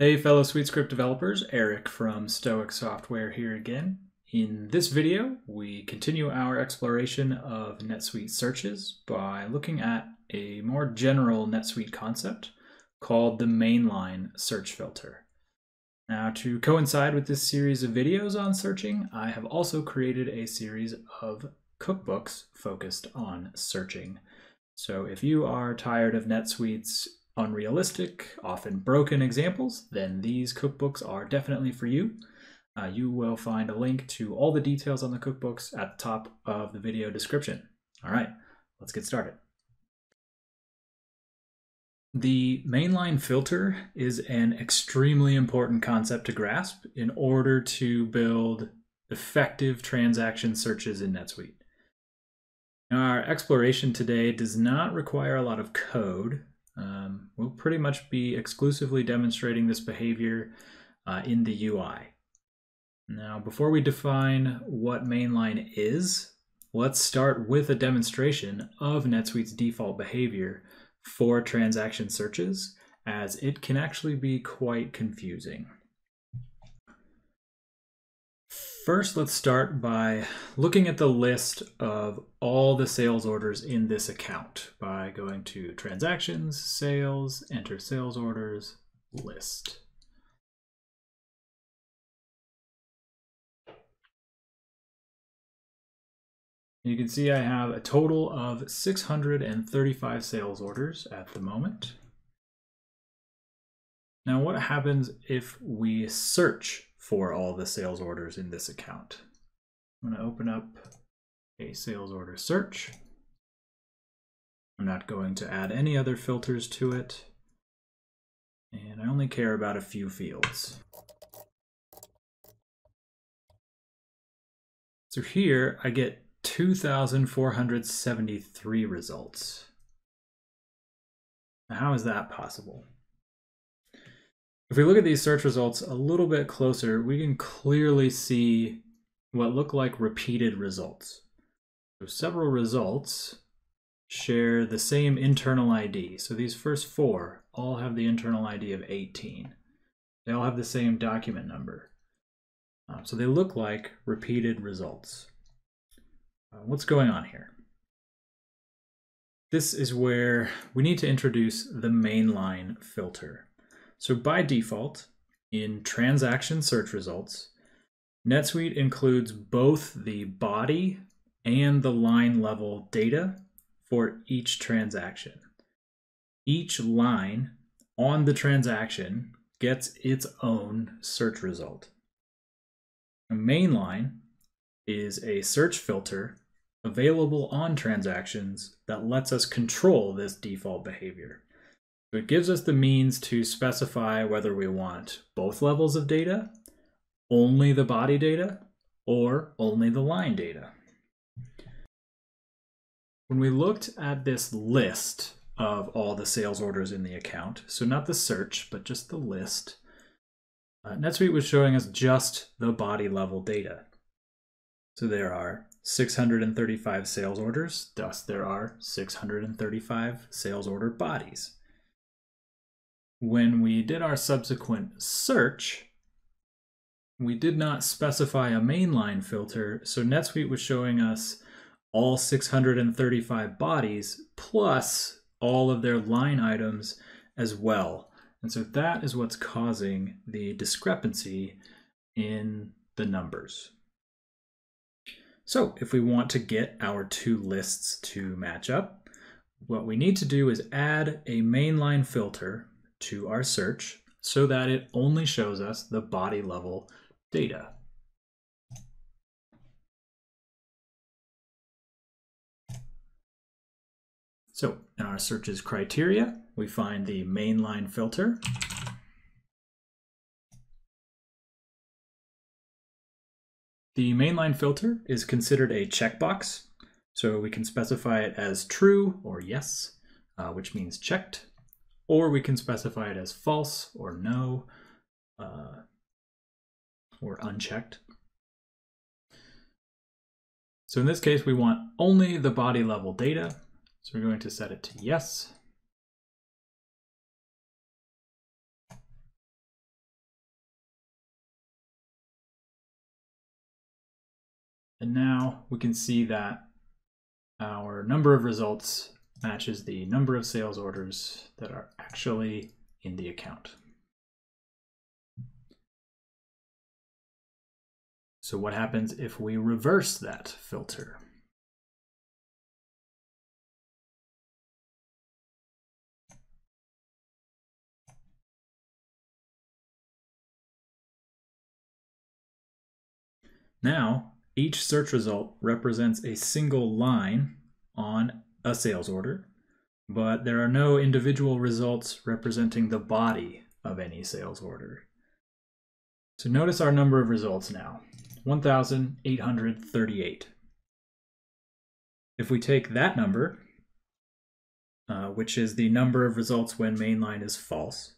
Hey fellow SuiteScript developers, Eric from Stoic Software here again. In this video, we continue our exploration of NetSuite searches by looking at a more general NetSuite concept called the mainline search filter. Now to coincide with this series of videos on searching, I have also created a series of cookbooks focused on searching. So if you are tired of NetSuite's unrealistic, often broken examples, then these cookbooks are definitely for you. Uh, you will find a link to all the details on the cookbooks at the top of the video description. All right, let's get started. The mainline filter is an extremely important concept to grasp in order to build effective transaction searches in NetSuite. Now, our exploration today does not require a lot of code, um, we'll pretty much be exclusively demonstrating this behavior uh, in the UI. Now, before we define what mainline is, let's start with a demonstration of NetSuite's default behavior for transaction searches, as it can actually be quite confusing. First, let's start by looking at the list of all the sales orders in this account by going to Transactions, Sales, Enter Sales Orders, List. You can see I have a total of 635 sales orders at the moment. Now what happens if we search for all the sales orders in this account. I'm going to open up a sales order search. I'm not going to add any other filters to it. And I only care about a few fields. So here I get 2,473 results. Now, how is that possible? If we look at these search results a little bit closer, we can clearly see what look like repeated results. So several results share the same internal ID. So these first four all have the internal ID of 18. They all have the same document number. Um, so they look like repeated results. Uh, what's going on here? This is where we need to introduce the mainline filter. So by default, in transaction search results, NetSuite includes both the body and the line level data for each transaction. Each line on the transaction gets its own search result. A mainline is a search filter available on transactions that lets us control this default behavior. So it gives us the means to specify whether we want both levels of data, only the body data, or only the line data. When we looked at this list of all the sales orders in the account, so not the search, but just the list, uh, NetSuite was showing us just the body level data. So there are 635 sales orders, thus there are 635 sales order bodies when we did our subsequent search, we did not specify a mainline filter, so NetSuite was showing us all 635 bodies plus all of their line items as well. And so that is what's causing the discrepancy in the numbers. So if we want to get our two lists to match up, what we need to do is add a mainline filter to our search so that it only shows us the body level data. So in our searches criteria, we find the mainline filter. The mainline filter is considered a checkbox, so we can specify it as true or yes, uh, which means checked, or we can specify it as false or no uh, or unchecked. So in this case, we want only the body level data. So we're going to set it to yes. And now we can see that our number of results matches the number of sales orders that are actually in the account. So what happens if we reverse that filter? Now, each search result represents a single line on a sales order, but there are no individual results representing the body of any sales order. So notice our number of results now, 1,838. If we take that number, uh, which is the number of results when mainline is false,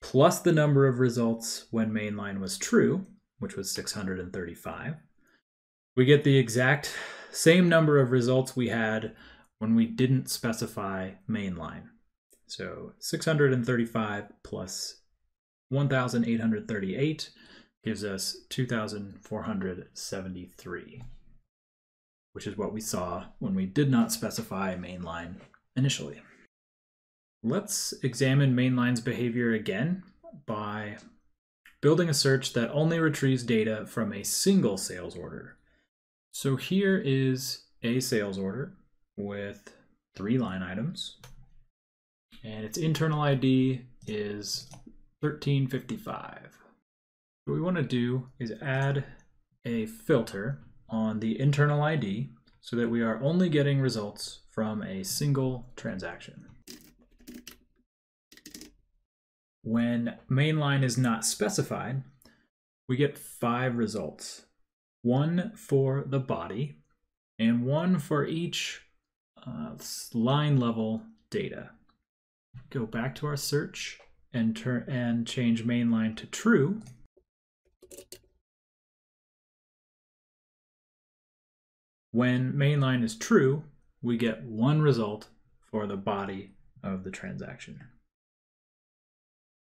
plus the number of results when mainline was true, which was 635, we get the exact same number of results we had when we didn't specify mainline. So 635 plus 1,838 gives us 2,473, which is what we saw when we did not specify mainline initially. Let's examine mainline's behavior again by building a search that only retrieves data from a single sales order. So here is a sales order with three line items, and its internal ID is 1355. What we want to do is add a filter on the internal ID so that we are only getting results from a single transaction. When mainline is not specified, we get five results. One for the body and one for each uh, line level data. Go back to our search and, turn, and change mainline to true. When mainline is true, we get one result for the body of the transaction.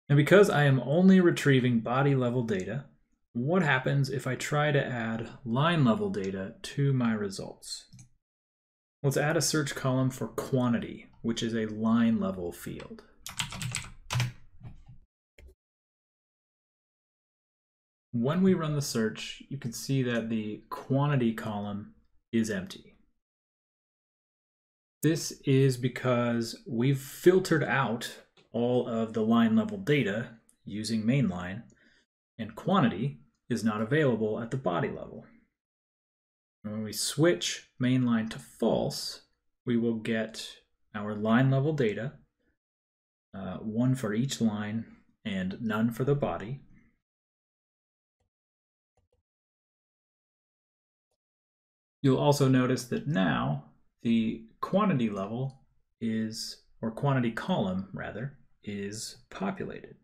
And because I am only retrieving body level data, what happens if I try to add line level data to my results? Let's add a search column for quantity, which is a line level field. When we run the search, you can see that the quantity column is empty. This is because we've filtered out all of the line level data using mainline, and quantity is not available at the body level. When we switch mainline to false, we will get our line level data, uh, one for each line and none for the body. You'll also notice that now the quantity level is, or quantity column rather, is populated.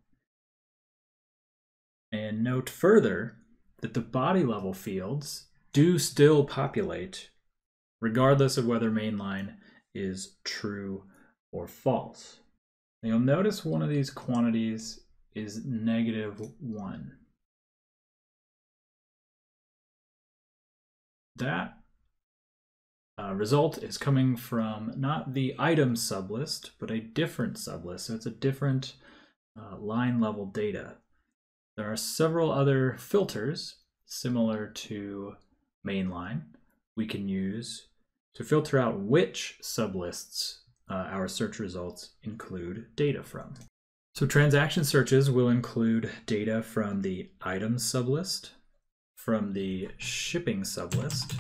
And note further that the body level fields do still populate regardless of whether mainline is true or false. Now you'll notice one of these quantities is negative 1. That uh, result is coming from not the item sublist, but a different sublist. So it's a different uh, line level data. There are several other filters similar to mainline we can use to filter out which sublists uh, our search results include data from. So transaction searches will include data from the items sublist, from the shipping sublist,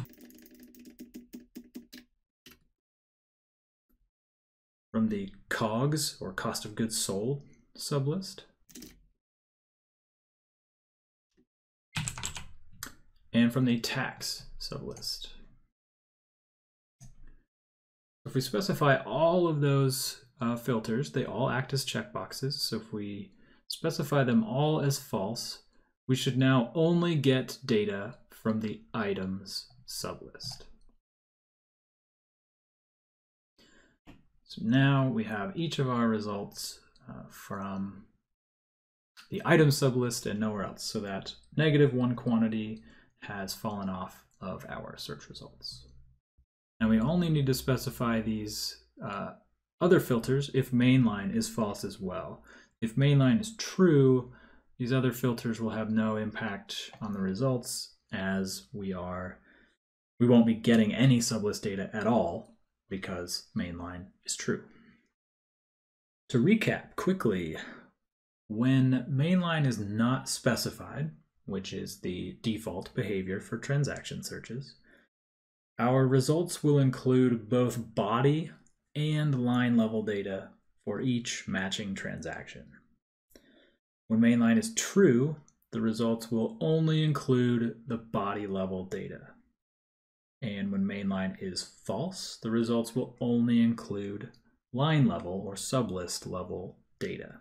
from the COGS or cost of goods sold sublist. And from the tax sublist. If we specify all of those uh, filters, they all act as checkboxes. So if we specify them all as false, we should now only get data from the items sublist. So now we have each of our results uh, from the item sublist and nowhere else. So that negative one quantity has fallen off of our search results. And we only need to specify these uh, other filters if mainline is false as well. If mainline is true, these other filters will have no impact on the results as we are we won't be getting any sublist data at all because mainline is true. To recap quickly, when mainline is not specified, which is the default behavior for transaction searches, our results will include both body and line level data for each matching transaction. When mainline is true, the results will only include the body level data. And when mainline is false, the results will only include line level or sublist level data.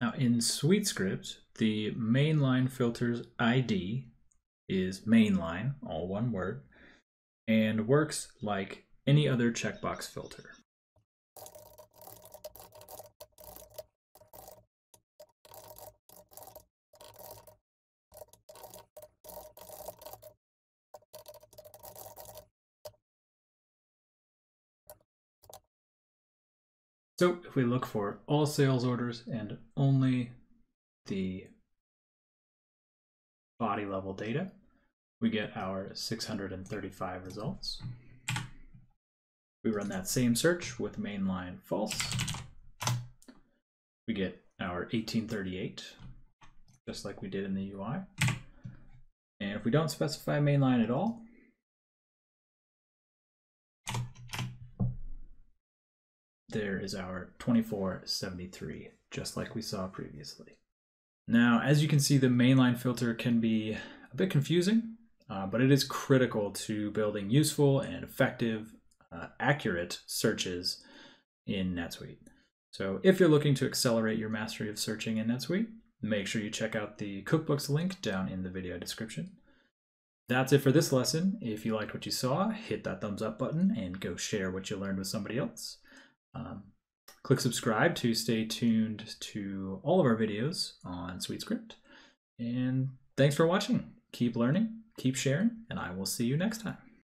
Now in SuiteScript, the mainline filter's ID is mainline, all one word, and works like any other checkbox filter. So if we look for all sales orders and only the body level data, we get our 635 results. We run that same search with mainline false. We get our 1838, just like we did in the UI. And if we don't specify mainline at all, there is our 2473, just like we saw previously. Now, as you can see, the mainline filter can be a bit confusing, uh, but it is critical to building useful and effective, uh, accurate searches in NetSuite. So if you're looking to accelerate your mastery of searching in NetSuite, make sure you check out the cookbooks link down in the video description. That's it for this lesson. If you liked what you saw, hit that thumbs up button and go share what you learned with somebody else. Um, click subscribe to stay tuned to all of our videos on SuiteScript. And thanks for watching. Keep learning, keep sharing, and I will see you next time.